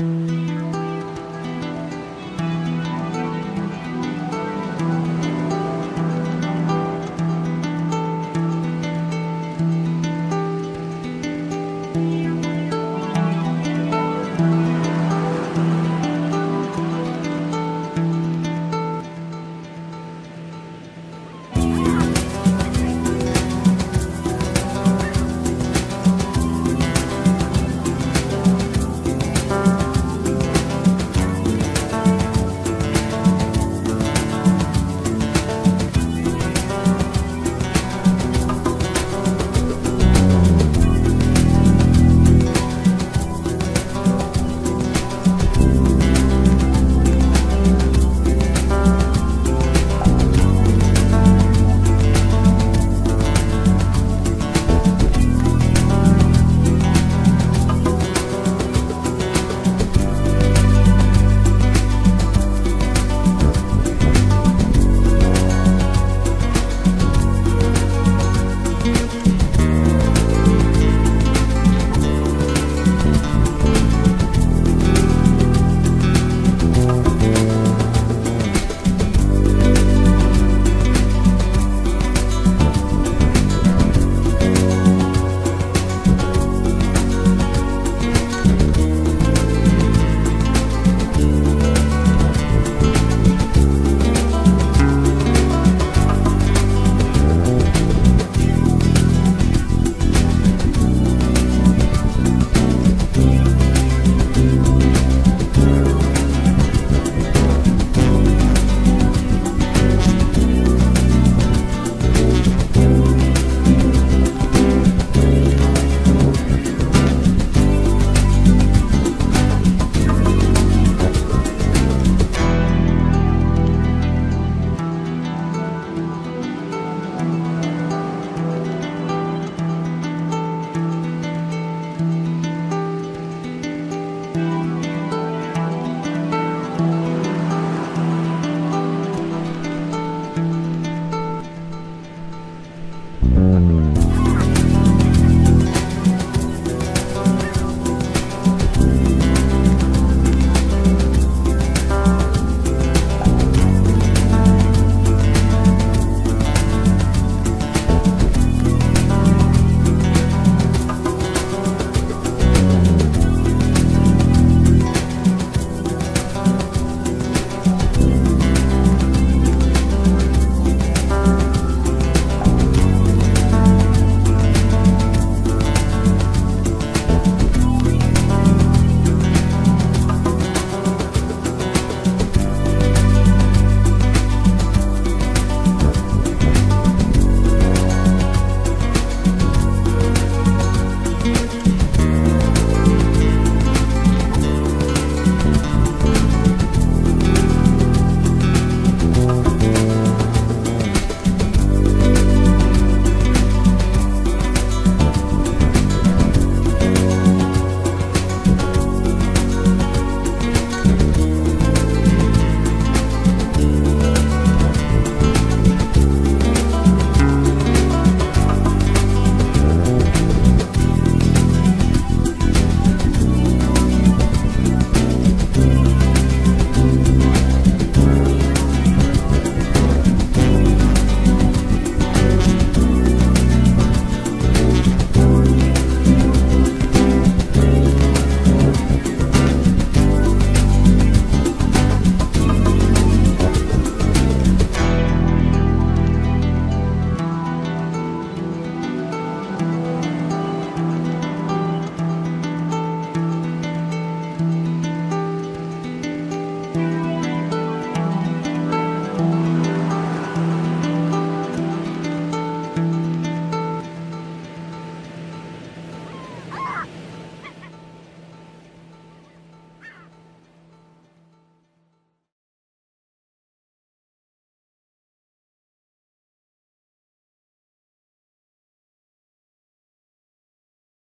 Mm-hmm.